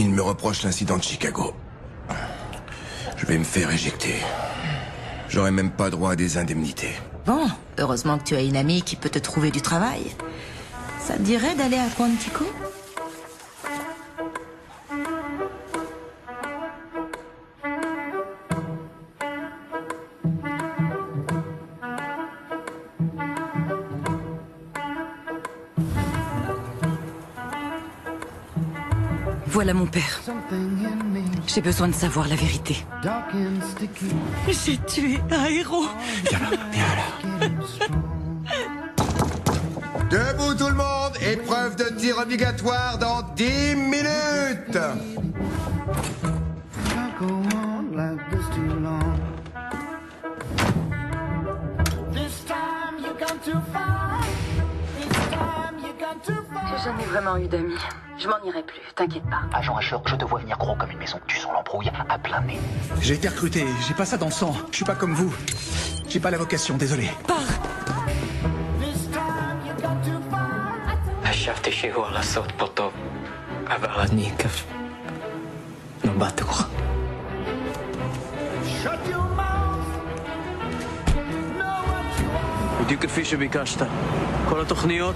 Il me reproche l'incident de Chicago. Je vais me faire éjecter. J'aurai même pas droit à des indemnités. Bon, heureusement que tu as une amie qui peut te trouver du travail. Ça te dirait d'aller à Quantico? Voilà mon père. J'ai besoin de savoir la vérité. J'ai tué un héros. Viens là, viens là. Debout tout le monde Épreuve de tir obligatoire dans 10 minutes J'ai jamais vraiment eu d'amis. Je m'en irai plus, t'inquiète pas. Agent Asher, je te vois venir gros comme une maison. Tu sens l'embrouille à plein nez. J'ai été recruté, j'ai pas ça dans le sang. Je suis pas comme vous. J'ai pas la vocation, désolé. חשבתי שהוא לעשות פה טוב, אבל אני כף... לא בטוח. בדיוק כפי שביקשת. כל התוכניות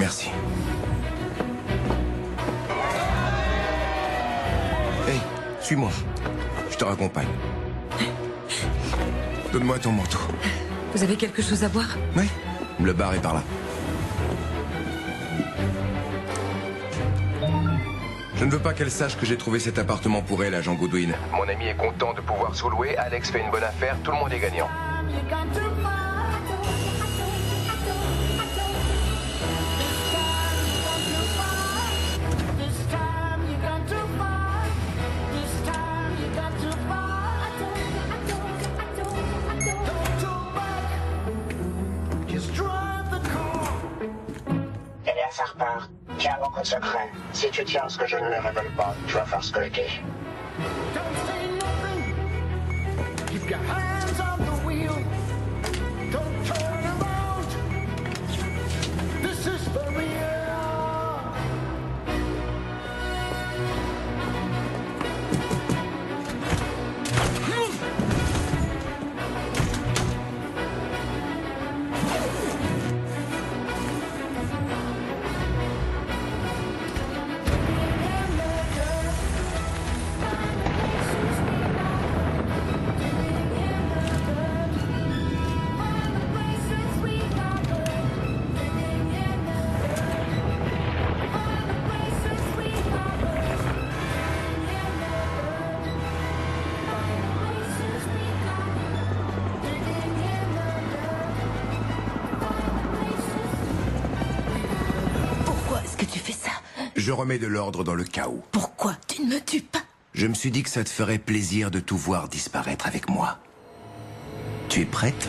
Merci. Hey, suis-moi. Je te raccompagne. Donne-moi ton manteau. Vous avez quelque chose à boire? Oui, le bar est par là. Je ne veux pas qu'elle sache que j'ai trouvé cet appartement pour elle, agent Goodwin. Mon ami est content de pouvoir sous-louer, Alex fait une bonne affaire, tout le monde est gagnant. Elias Harper, tiens mon code secret. Si tu tiens ce que je ne le révèle pas, tu vas faire ce que je dis. Que tu fais ça Je remets de l'ordre dans le chaos. Pourquoi tu ne me tues pas Je me suis dit que ça te ferait plaisir de tout voir disparaître avec moi. Tu es prête?